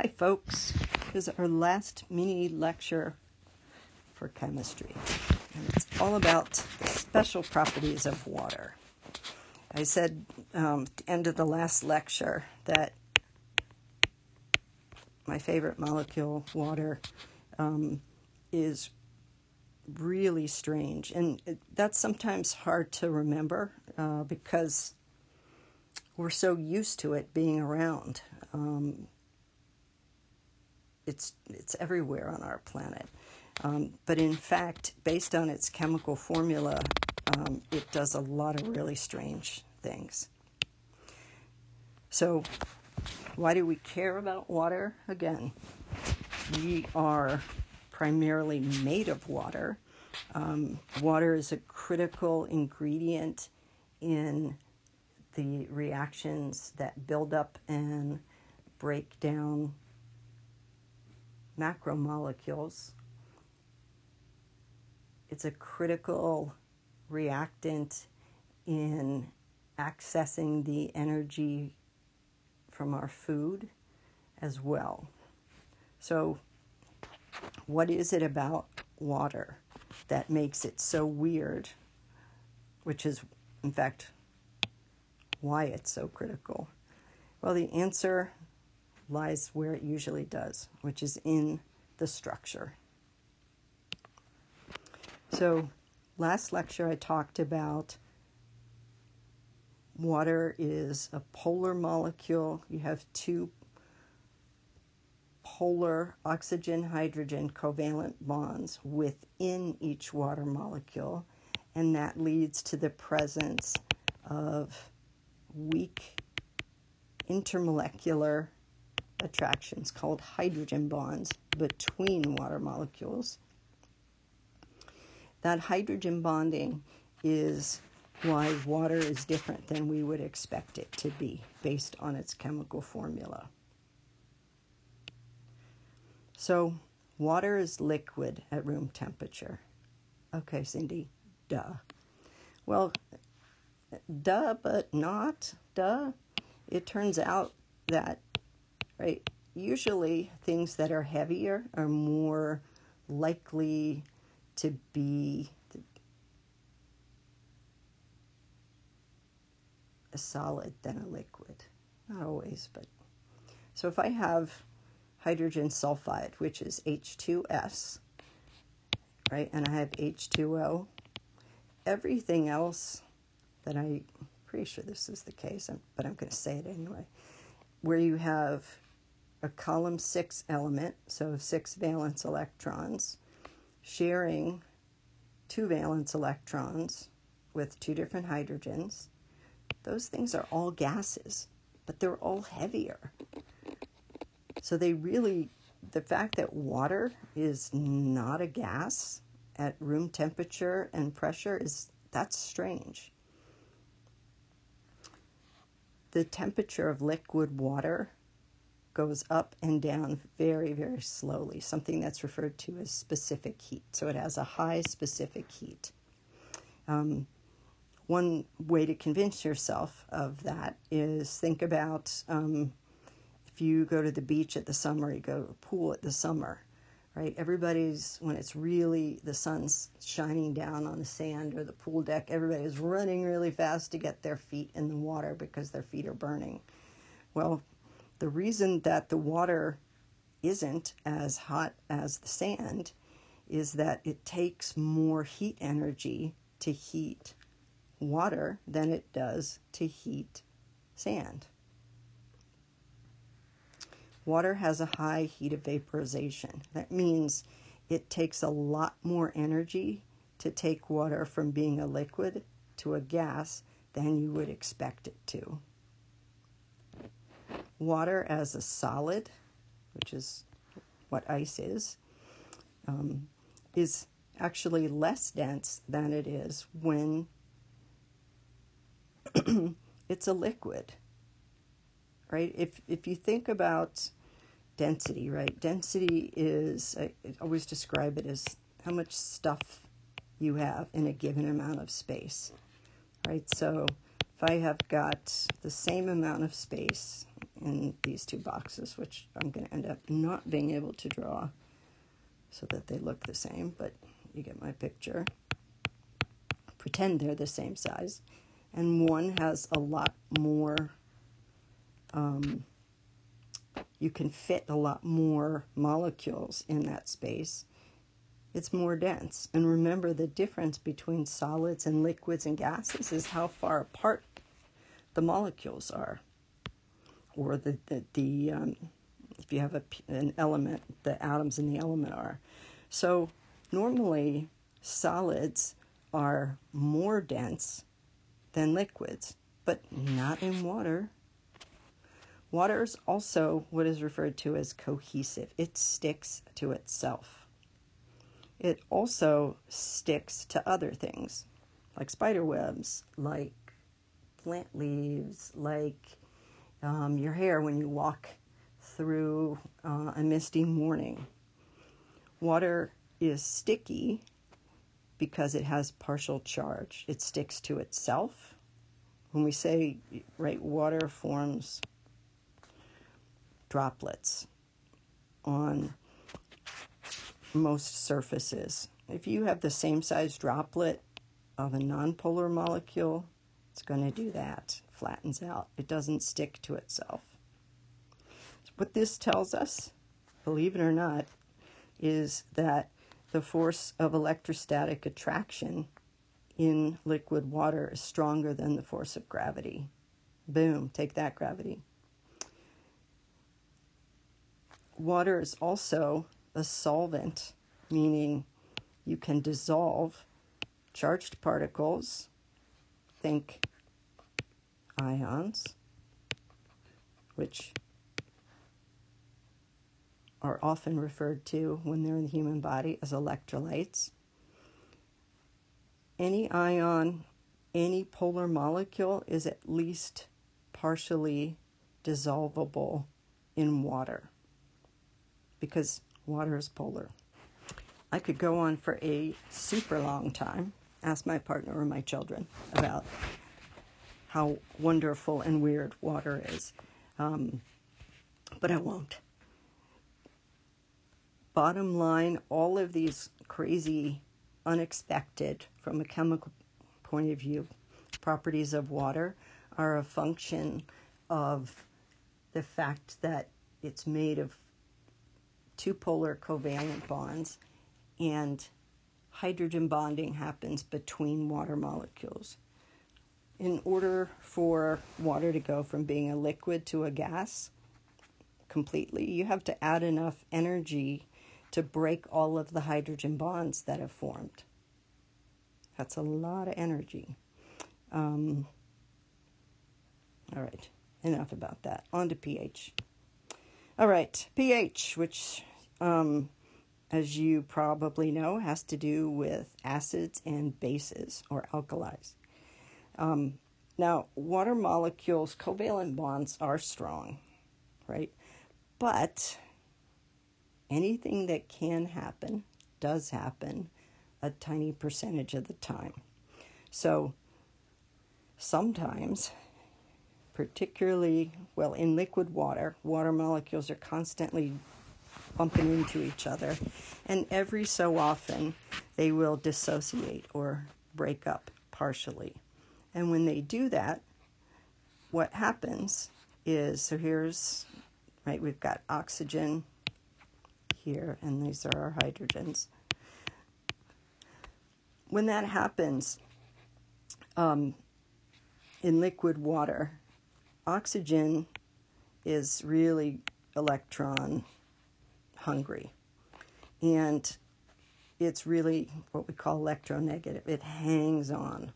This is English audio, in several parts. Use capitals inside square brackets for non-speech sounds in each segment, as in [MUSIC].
Hi, folks. This is our last mini lecture for chemistry, and it's all about the special properties of water. I said um, at the end of the last lecture that my favorite molecule, water, um, is really strange, and it, that's sometimes hard to remember uh, because we're so used to it being around. Um, it's it's everywhere on our planet, um, but in fact, based on its chemical formula, um, it does a lot of really strange things. So, why do we care about water? Again, we are primarily made of water. Um, water is a critical ingredient in the reactions that build up and break down macromolecules. It's a critical reactant in accessing the energy from our food as well. So, what is it about water that makes it so weird? Which is, in fact, why it's so critical. Well, the answer lies where it usually does, which is in the structure. So, last lecture I talked about water is a polar molecule. You have two polar oxygen hydrogen covalent bonds within each water molecule, and that leads to the presence of weak intermolecular attractions called hydrogen bonds between water molecules. That hydrogen bonding is why water is different than we would expect it to be based on its chemical formula. So, water is liquid at room temperature. Okay, Cindy, duh. Well, duh, but not duh. It turns out that right? Usually, things that are heavier are more likely to be a solid than a liquid. Not always, but. So if I have hydrogen sulfide, which is H2S, right, and I have H2O, everything else that I, pretty sure this is the case, but I'm going to say it anyway, where you have a column six element, so six valence electrons, sharing two valence electrons with two different hydrogens. Those things are all gases, but they're all heavier. So they really, the fact that water is not a gas at room temperature and pressure is that's strange. The temperature of liquid water goes up and down very, very slowly, something that's referred to as specific heat. So it has a high specific heat. Um, one way to convince yourself of that is think about um, if you go to the beach at the summer, you go to a pool at the summer, right? Everybody's, when it's really, the sun's shining down on the sand or the pool deck, everybody's running really fast to get their feet in the water because their feet are burning. Well, the reason that the water isn't as hot as the sand is that it takes more heat energy to heat water than it does to heat sand. Water has a high heat of vaporization. That means it takes a lot more energy to take water from being a liquid to a gas than you would expect it to water as a solid, which is what ice is, um, is actually less dense than it is when [CLEARS THROAT] it's a liquid. Right? If if you think about density, right? Density is I always describe it as how much stuff you have in a given amount of space. Right? So if I have got the same amount of space in these two boxes, which I'm going to end up not being able to draw so that they look the same, but you get my picture. Pretend they're the same size. And one has a lot more, um, you can fit a lot more molecules in that space. It's more dense. And remember, the difference between solids and liquids and gases is how far apart the molecules are, or the the, the um, if you have a, an element, the atoms in the element are. So normally solids are more dense than liquids, but not in water. Water is also what is referred to as cohesive. It sticks to itself. It also sticks to other things, like spider webs, like plant leaves, like um, your hair when you walk through uh, a misty morning. Water is sticky because it has partial charge. It sticks to itself. When we say, right, water forms droplets on most surfaces. If you have the same size droplet of a nonpolar molecule, it's going to do that. Flattens out. It doesn't stick to itself. What this tells us, believe it or not, is that the force of electrostatic attraction in liquid water is stronger than the force of gravity. Boom, take that gravity. Water is also a solvent, meaning you can dissolve charged particles think ions, which are often referred to when they're in the human body as electrolytes. Any ion, any polar molecule is at least partially dissolvable in water because water is polar. I could go on for a super long time ask my partner or my children about how wonderful and weird water is. Um, but I won't. Bottom line, all of these crazy, unexpected, from a chemical point of view, properties of water are a function of the fact that it's made of two polar covalent bonds and hydrogen bonding happens between water molecules. In order for water to go from being a liquid to a gas completely, you have to add enough energy to break all of the hydrogen bonds that have formed. That's a lot of energy. Um, all right, enough about that. On to pH. All right, pH, which um, as you probably know, has to do with acids and bases or alkalis. Um, now, water molecules, covalent bonds are strong, right? But anything that can happen does happen a tiny percentage of the time. So sometimes, particularly, well, in liquid water, water molecules are constantly bumping into each other. And every so often, they will dissociate or break up partially. And when they do that, what happens is so here's, right, we've got oxygen here, and these are our hydrogens. When that happens um, in liquid water, oxygen is really electron hungry. And it's really what we call electronegative. It hangs on,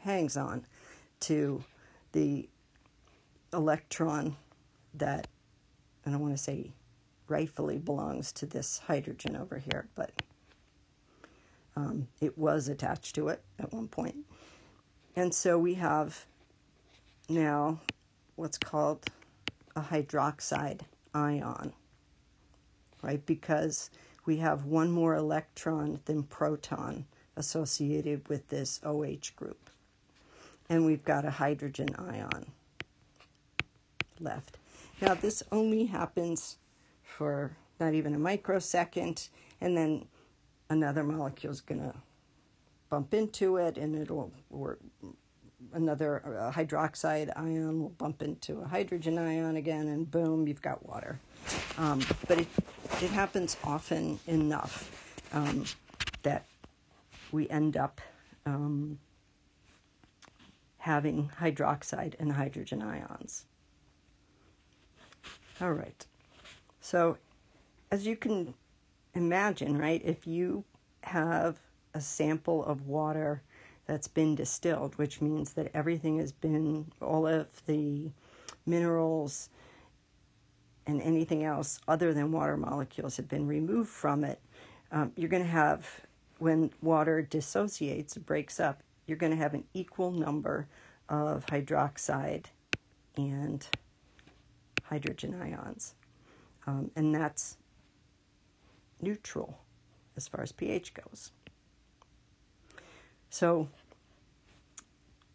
hangs on to the electron that, I want to say rightfully belongs to this hydrogen over here, but um, it was attached to it at one point. And so we have now what's called a hydroxide ion right? Because we have one more electron than proton associated with this OH group. And we've got a hydrogen ion left. Now, this only happens for not even a microsecond, and then another molecule is going to bump into it, and it'll, or another uh, hydroxide ion will bump into a hydrogen ion again, and boom, you've got water. Um, but it, it happens often enough um, that we end up um, having hydroxide and hydrogen ions. All right. So, as you can imagine, right, if you have a sample of water that's been distilled, which means that everything has been, all of the minerals and anything else other than water molecules have been removed from it, um, you're going to have, when water dissociates, breaks up, you're going to have an equal number of hydroxide and hydrogen ions. Um, and that's neutral as far as pH goes. So,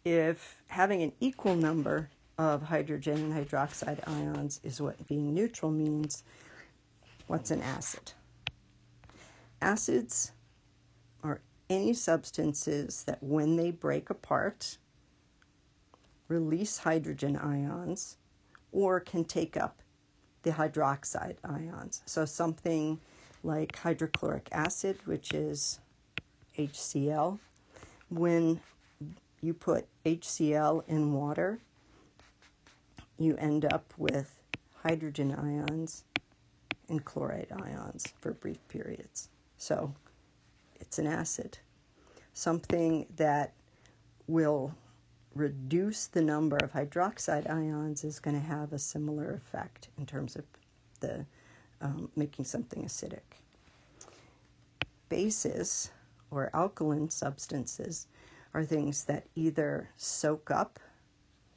if having an equal number of hydrogen and hydroxide ions is what being neutral means, what's an acid? Acids any substances that, when they break apart, release hydrogen ions or can take up the hydroxide ions. So, something like hydrochloric acid, which is HCl, when you put HCl in water, you end up with hydrogen ions and chloride ions for brief periods. So it's an acid. Something that will reduce the number of hydroxide ions is going to have a similar effect in terms of the um, making something acidic. Bases or alkaline substances are things that either soak up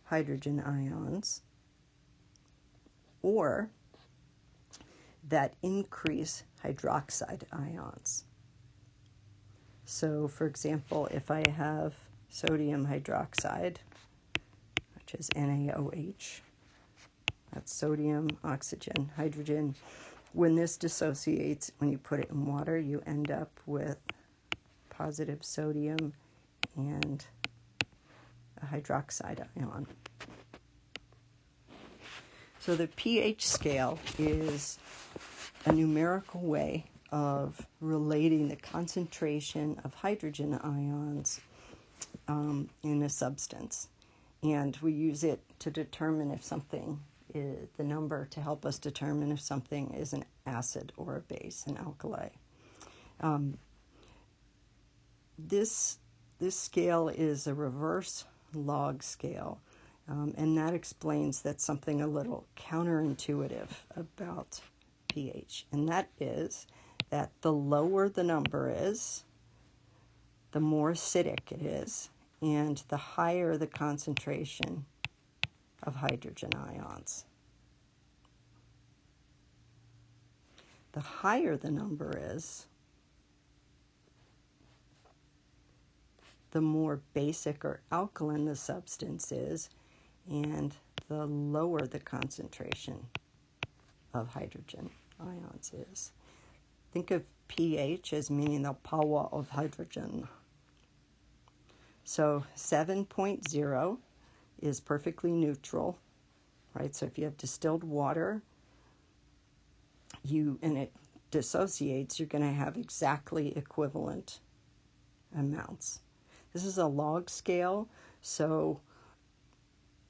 hydrogen ions or that increase hydroxide ions. So, for example, if I have sodium hydroxide, which is NaOH, that's sodium, oxygen, hydrogen. When this dissociates, when you put it in water, you end up with positive sodium and a hydroxide ion. So the pH scale is a numerical way of relating the concentration of hydrogen ions um, in a substance. And we use it to determine if something is the number to help us determine if something is an acid or a base, an alkali. Um, this this scale is a reverse log scale, um, and that explains that something a little counterintuitive about pH, and that is that the lower the number is, the more acidic it is, and the higher the concentration of hydrogen ions. The higher the number is, the more basic or alkaline the substance is, and the lower the concentration of hydrogen ions is. Think of pH as meaning the power of hydrogen. So 7.0 is perfectly neutral, right? So if you have distilled water, you and it dissociates, you're going to have exactly equivalent amounts. This is a log scale, so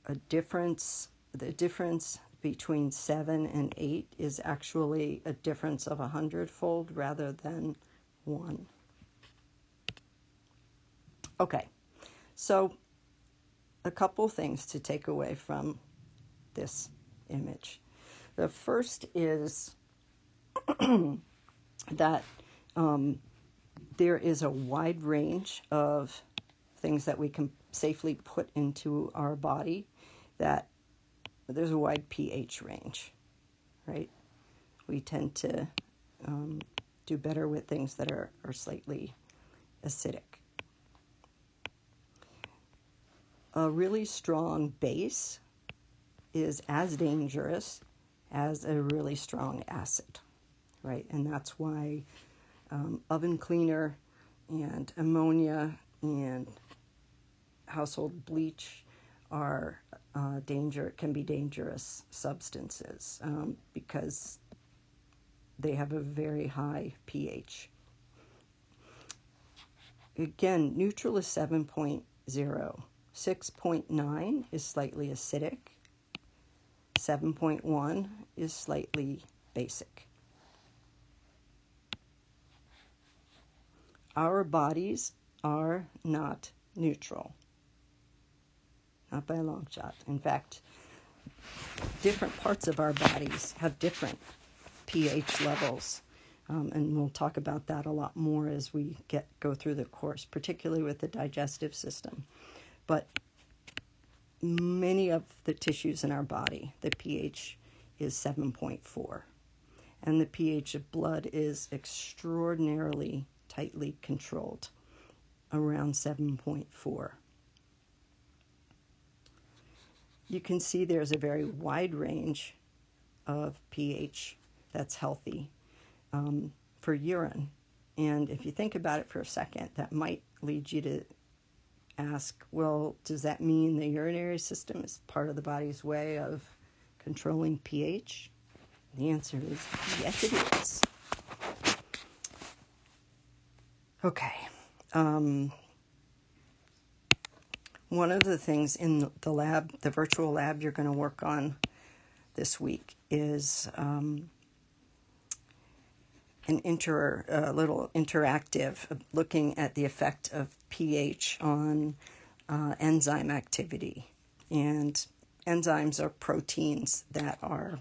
a difference the difference between 7 and 8 is actually a difference of a hundredfold rather than 1. Okay. So a couple things to take away from this image. The first is [CLEARS THROAT] that um, there is a wide range of things that we can safely put into our body that there's a wide pH range, right? We tend to um, do better with things that are, are slightly acidic. A really strong base is as dangerous as a really strong acid, right? And that's why um, oven cleaner and ammonia and household bleach are uh, danger can be dangerous substances um, because they have a very high pH. Again, neutral is 7.0. 6.9 is slightly acidic. 7.1 is slightly basic. Our bodies are not neutral. Not by a long shot. In fact, different parts of our bodies have different pH levels. Um, and we'll talk about that a lot more as we get go through the course, particularly with the digestive system. But many of the tissues in our body, the pH is 7.4. And the pH of blood is extraordinarily tightly controlled, around 7.4. You can see there's a very wide range of pH that's healthy um, for urine. And if you think about it for a second, that might lead you to ask, well, does that mean the urinary system is part of the body's way of controlling pH? The answer is yes, it is. Okay. Um, one of the things in the lab, the virtual lab you're going to work on this week, is um, an inter, a little interactive looking at the effect of pH on uh, enzyme activity. And enzymes are proteins that are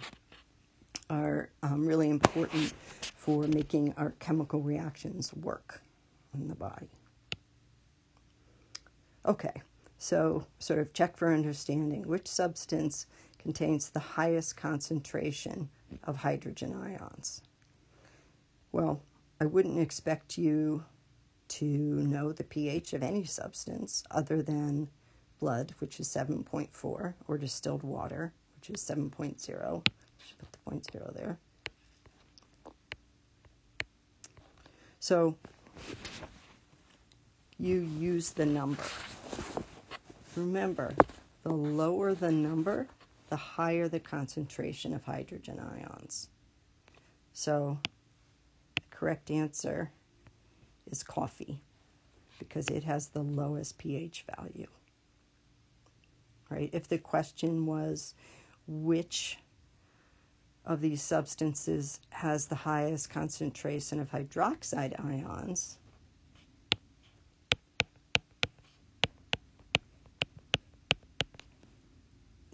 are um, really important for making our chemical reactions work in the body. Okay, so sort of check for understanding which substance contains the highest concentration of hydrogen ions. Well, I wouldn't expect you to know the pH of any substance other than blood, which is 7.4, or distilled water, which is 7.0. Should put the point zero there. So you use the number. Remember, the lower the number, the higher the concentration of hydrogen ions. So the correct answer is coffee because it has the lowest pH value. Right? If the question was which of these substances has the highest concentration of hydroxide ions,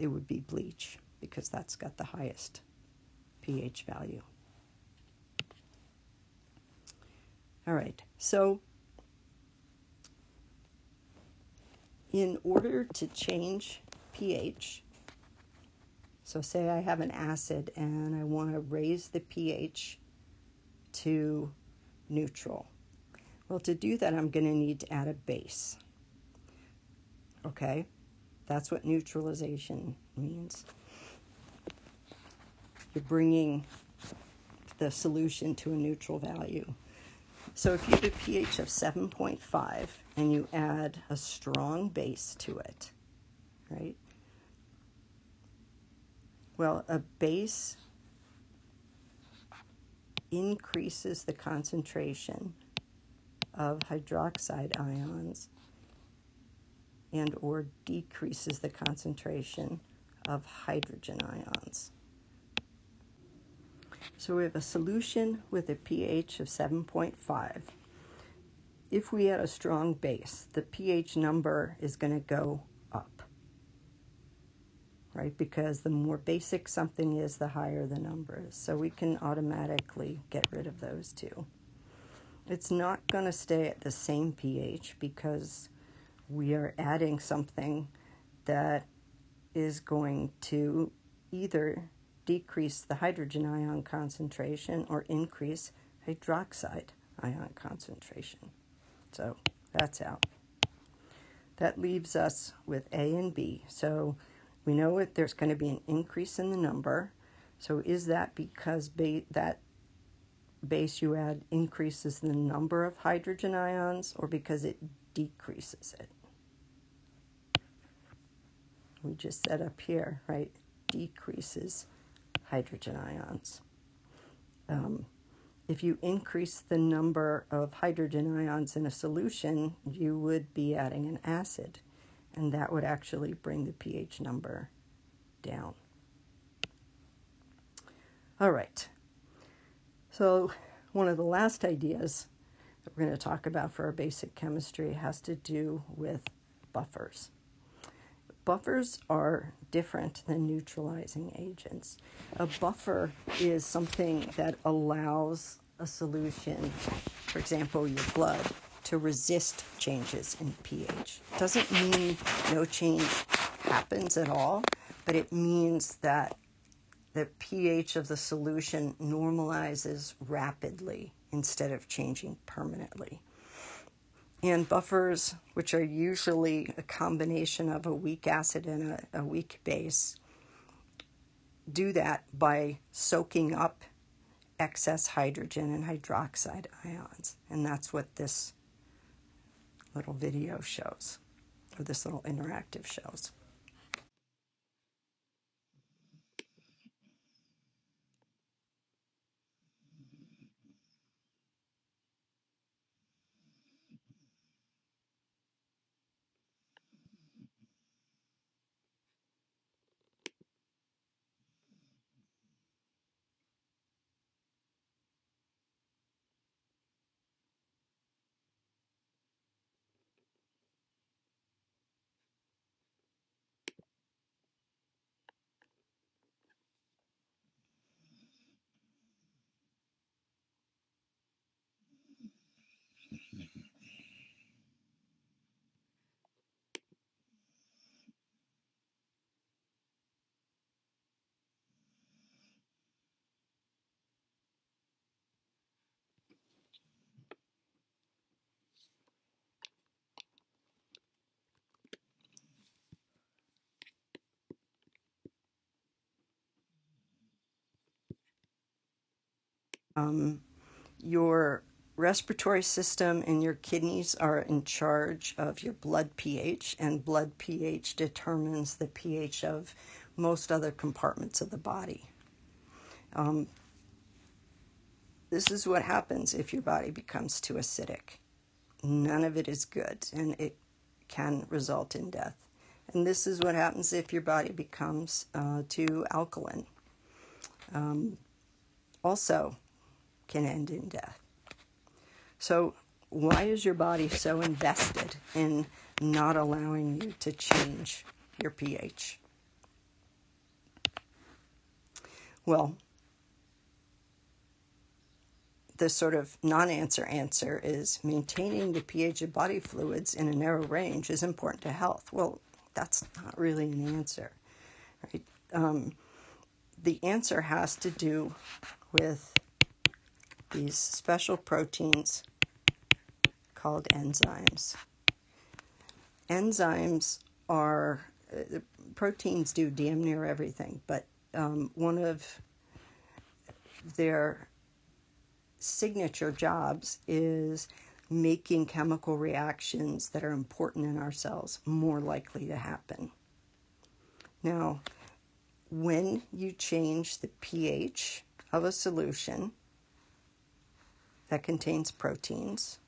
it would be bleach because that's got the highest pH value. All right, so in order to change pH, so say I have an acid and I want to raise the pH to neutral. Well, to do that, I'm going to need to add a base. Okay, that's what neutralization means. You're bringing the solution to a neutral value. So if you have a pH of 7.5 and you add a strong base to it, right? Well, a base increases the concentration of hydroxide ions and or decreases the concentration of hydrogen ions. So we have a solution with a pH of 7.5. If we add a strong base, the pH number is going to go up, right? Because the more basic something is, the higher the number is. So we can automatically get rid of those two. It's not going to stay at the same pH because we are adding something that is going to either decrease the hydrogen ion concentration or increase hydroxide ion concentration. So that's out. That leaves us with A and B. So we know that there's going to be an increase in the number. So is that because ba- that base you add increases the number of hydrogen ions or because it decreases it? We just set up here, right? Decreases hydrogen ions. Um, if you increase the number of hydrogen ions in a solution, you would be adding an acid, and that would actually bring the pH number down. All right. So, one of the last ideas that we're going to talk about for our basic chemistry has to do with buffers. Buffers are different than neutralizing agents. A buffer is something that allows a solution, for example, your blood, to resist changes in pH. Doesn't mean no change happens at all, but it means that the pH of the solution normalizes rapidly instead of changing permanently. And buffers, which are usually a combination of a weak acid and a, a weak base, do that by soaking up excess hydrogen and hydroxide ions. And that's what this little video shows, or this little interactive shows. Um, your respiratory system and your kidneys are in charge of your blood pH, and blood pH determines the pH of most other compartments of the body. Um, this is what happens if your body becomes too acidic. None of it is good, and it can result in death. And this is what happens if your body becomes uh, too alkaline. Um, also, can end in death. So, why is your body so invested in not allowing you to change your pH? Well, the sort of non answer answer is maintaining the pH of body fluids in a narrow range is important to health. Well, that's not really an answer. Right? Um, the answer has to do with these special proteins called enzymes. Enzymes are, uh, proteins do damn near everything, but um, one of their signature jobs is making chemical reactions that are important in our cells more likely to happen. Now, when you change the pH of a solution, that contains proteins.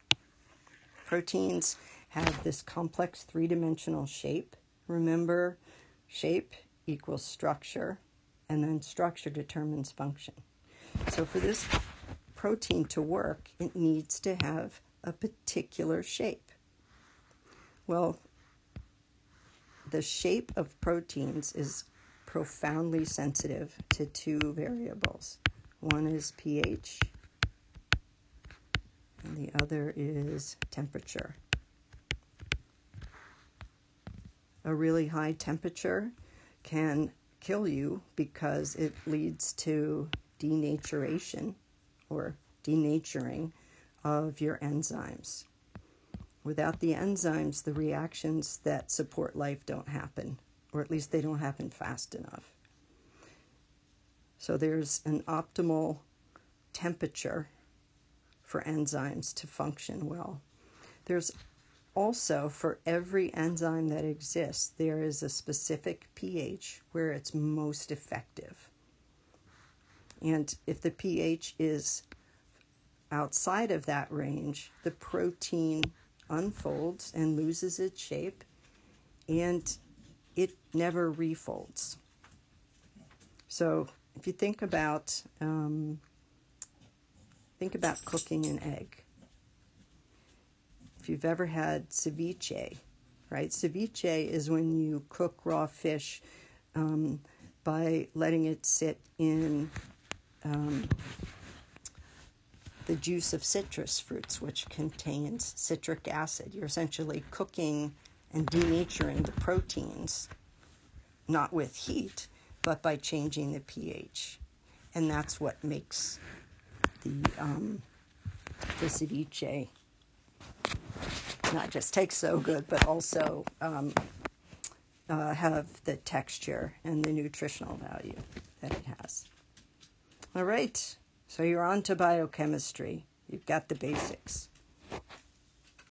Proteins have this complex three dimensional shape. Remember, shape equals structure, and then structure determines function. So, for this protein to work, it needs to have a particular shape. Well, the shape of proteins is profoundly sensitive to two variables. One is pH, the other is temperature. A really high temperature can kill you because it leads to denaturation or denaturing of your enzymes. Without the enzymes, the reactions that support life don't happen, or at least they don't happen fast enough. So there's an optimal temperature for enzymes to function well. There's also, for every enzyme that exists, there is a specific pH where it's most effective. And if the pH is outside of that range, the protein unfolds and loses its shape and it never refolds. So if you think about um, think about cooking an egg if you've ever had ceviche, right? Ceviche is when you cook raw fish um, by letting it sit in um, the juice of citrus fruits, which contains citric acid. You're essentially cooking and denaturing the proteins, not with heat, but by changing the pH. And that's what makes the, um, the ceviche not just taste so good, but also um, uh, have the texture and the nutritional value that it has. All right, so you're on to biochemistry. You've got the basics.